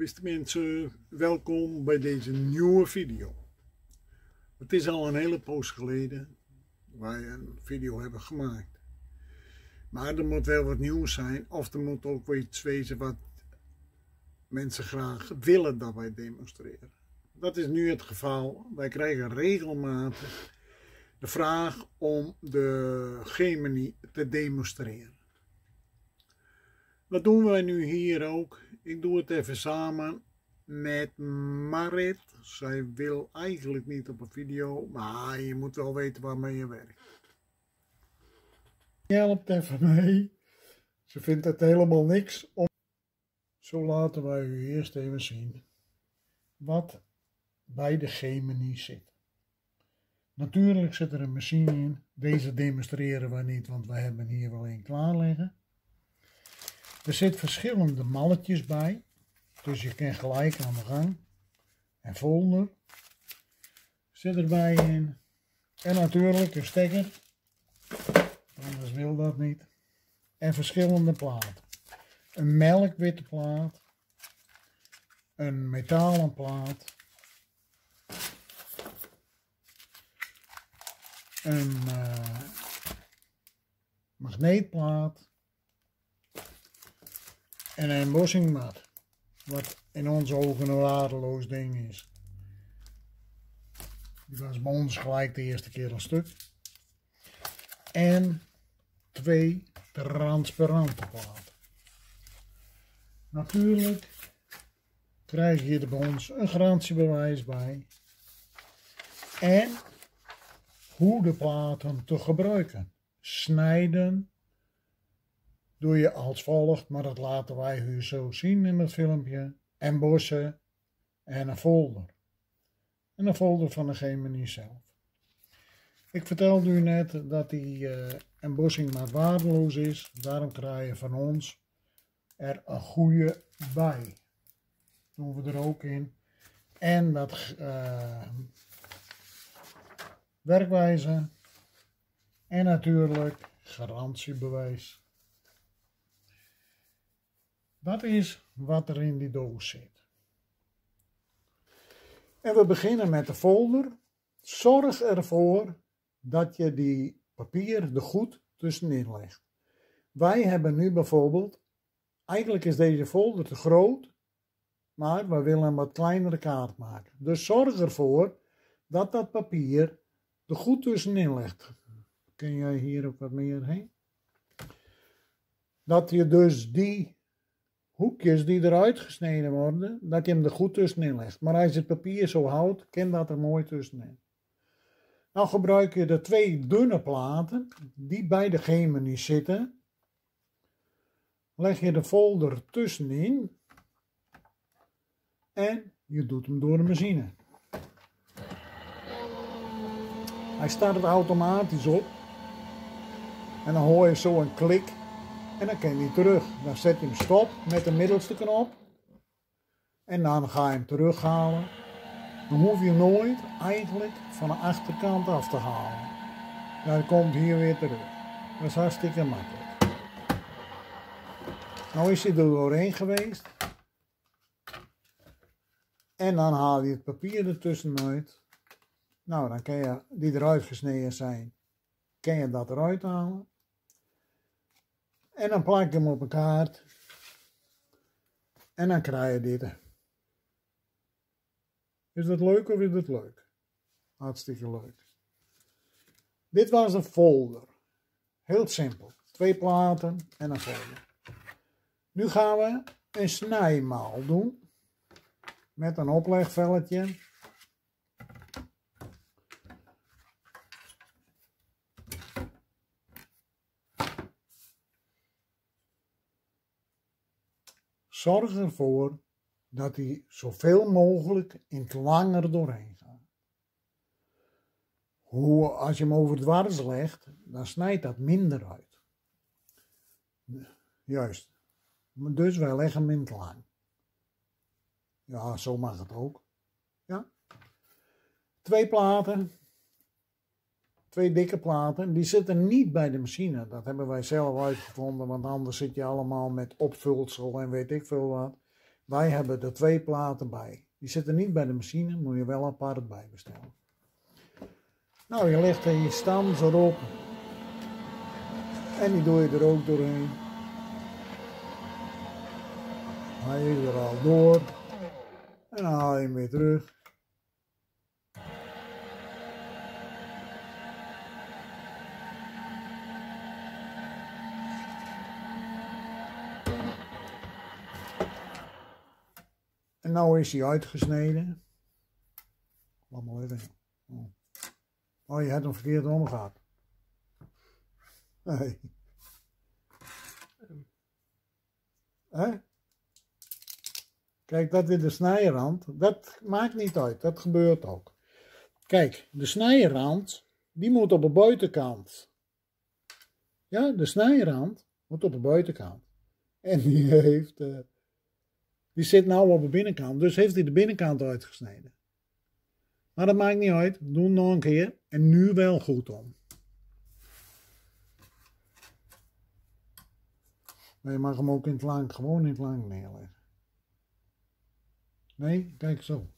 beste mensen, welkom bij deze nieuwe video. Het is al een hele poos geleden wij een video hebben gemaakt. Maar er moet wel wat nieuws zijn, of er moet ook iets wezen wat mensen graag willen dat wij demonstreren. Dat is nu het geval. Wij krijgen regelmatig de vraag om de Gemini te demonstreren. Wat doen wij nu hier ook? Ik doe het even samen met Marit. Zij wil eigenlijk niet op een video, maar je moet wel weten waarmee je werkt. Je helpt even mee. Ze vindt het helemaal niks om. Zo laten wij u eerst even zien wat bij de Gemini zit. Natuurlijk zit er een machine in. Deze demonstreren we niet, want we hebben hier wel een klaar liggen. Er zitten verschillende malletjes bij. Dus je kan gelijk aan de gang. En folder. Zit erbij in. En natuurlijk een stekker. Anders wil dat niet. En verschillende platen. Een melkwitte plaat. Een metalen plaat. Een uh, magneetplaat en een bossingmat. Wat in onze ogen een waardeloos ding is. Die was bij ons gelijk de eerste keer een stuk. En twee transparante platen. Natuurlijk krijg je er bij ons een garantiebewijs bij. En hoe de platen te gebruiken. Snijden, doe je als volgt, maar dat laten wij u zo zien in het filmpje. En en een folder. En een folder van de Gemini zelf. Ik vertelde u net dat die uh, embossing maar waardeloos is. Daarom krijg je van ons er een goede bij. Doen we er ook in. En dat uh, werkwijze. En natuurlijk garantiebewijs. Dat is wat er in die doos zit. En we beginnen met de folder. Zorg ervoor dat je die papier er goed tussenin legt. Wij hebben nu bijvoorbeeld, eigenlijk is deze folder te groot, maar we willen een wat kleinere kaart maken. Dus zorg ervoor dat dat papier er goed tussenin legt. Kun jij hier ook wat meer heen? Dat je dus die hoekjes die eruit gesneden worden, dat je hem er goed tussenin legt. Maar als je het papier zo houdt, kan dat er mooi tussenin. Nou gebruik je de twee dunne platen, die bij de Gemini zitten. Leg je de folder tussenin. En je doet hem door de machine. Hij start automatisch op. En dan hoor je zo een klik. En dan kan hij terug. Dan zet je hem stop met de middelste knop. En dan ga je hem terughalen. Dan hoef je nooit eigenlijk van de achterkant af te halen. Dan komt hier weer terug. Dat is hartstikke makkelijk. Nou is hij er doorheen geweest. En dan haal je het papier ertussen uit. Nou, dan kan je, die eruit gesneden zijn, kan je dat eruit halen. En dan plak je hem op een kaart. En dan krijg je dit. Is dat leuk of is dat leuk? Hartstikke leuk. Dit was een folder. Heel simpel. Twee platen en een folder. Nu gaan we een snijmaal doen. Met een oplegvelletje. Zorg ervoor dat hij zoveel mogelijk in het langer doorheen gaat. Hoe, als je hem over dwars legt, dan snijdt dat minder uit. Juist. Dus wij leggen hem in het lang. Ja, zo mag het ook. Ja. Twee platen. Twee dikke platen. Die zitten niet bij de machine. Dat hebben wij zelf uitgevonden. Want anders zit je allemaal met opvulsel en weet ik veel wat. wij hebben er twee platen bij. Die zitten niet bij de machine, moet je wel apart bij bestellen. Nou, je legt er je stams erop. En die doe je er ook doorheen. Haal je er al door. En dan haal je hem weer terug. Nou is hij uitgesneden. Laat maar even. Oh. oh, je hebt hem verkeerd. Hè? Kijk, dat is de snijrand. Dat maakt niet uit. Dat gebeurt ook. Kijk, de snijrand, die moet op de buitenkant. Ja, de snijrand moet op de buitenkant. En die heeft... Uh, die zit nou op de binnenkant, dus heeft hij de binnenkant uitgesneden. Maar dat maakt niet uit, doe nog een keer en nu wel goed om. Maar je mag hem ook in het lang, gewoon in het lang neerleggen. Nee, kijk zo.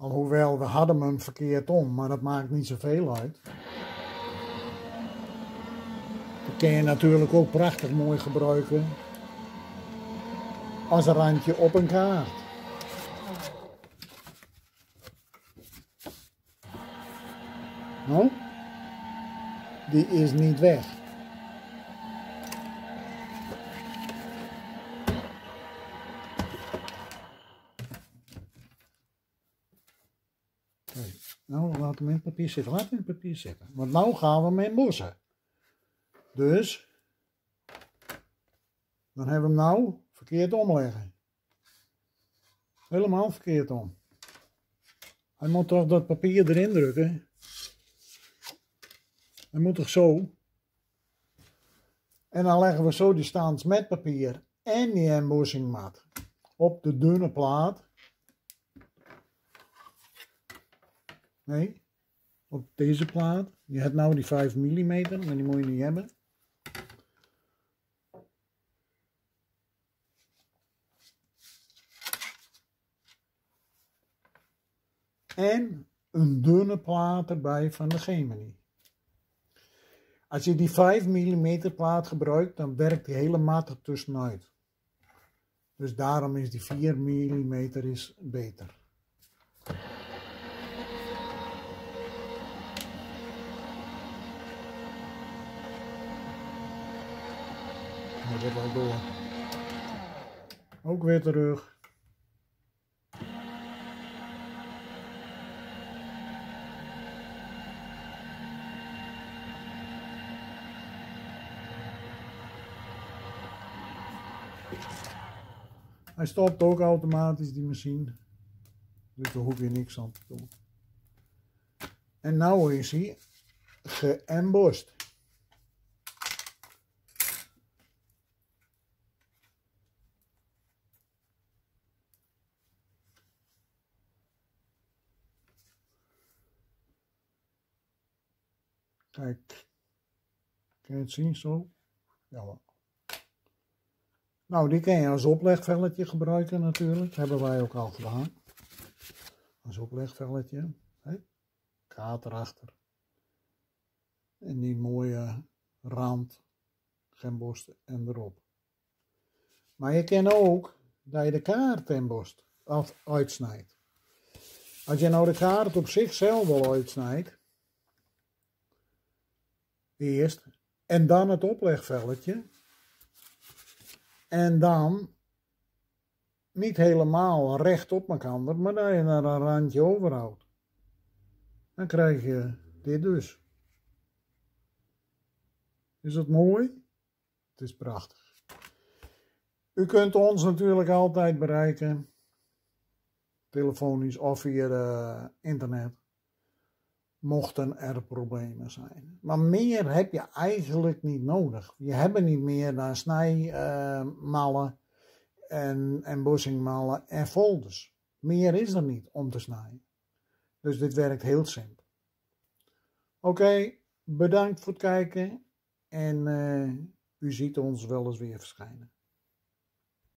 Alhoewel, we hadden hem verkeerd om, maar dat maakt niet zoveel uit. Dat kun je natuurlijk ook prachtig mooi gebruiken als een randje op een kaart. Nou, die is niet weg. Nou, laat hem in het papier zitten. Laat hem in het papier zitten. Want nou gaan we met bossen. Dus, dan hebben we hem nou verkeerd omleggen. Helemaal verkeerd om. Hij moet toch dat papier erin drukken. Hij moet toch zo. En dan leggen we zo die staans met papier en die embossingmat op de dunne plaat. Nee, op deze plaat. Je hebt nou die 5 mm, maar die moet je niet hebben. En een dunne plaat erbij van de Gemini. Als je die 5 mm plaat gebruikt, dan werkt die hele maat er tussenuit. Dus daarom is die 4 mm is beter. Door. Ook weer terug. Hij stopt ook automatisch die machine. Dus daar hoef je niks aan te doen. En nu is hij geëmbost. Kijk, kun je het zien zo? Ja. Nou, die kan je als oplegvelletje gebruiken natuurlijk. Dat hebben wij ook al gedaan. Als oplegvelletje. Hè? Kaart erachter. En die mooie rand, gembost en erop. Maar je kan ook dat je de kaart embost of uitsnijdt. Als je nou de kaart op zichzelf wel uitsnijdt, Eerst. En dan het oplegvelletje. En dan niet helemaal recht op elkaar, maar dat je naar een randje overhoudt. Dan krijg je dit dus. Is het mooi? Het is prachtig. U kunt ons natuurlijk altijd bereiken. Telefonisch of via internet mochten er problemen zijn. Maar meer heb je eigenlijk niet nodig. Je hebt niet meer dan snijmallen uh, en, en bossingmallen en folders. Meer is er niet om te snijden. Dus dit werkt heel simpel. Oké, bedankt voor het kijken en uh, u ziet ons wel eens weer verschijnen.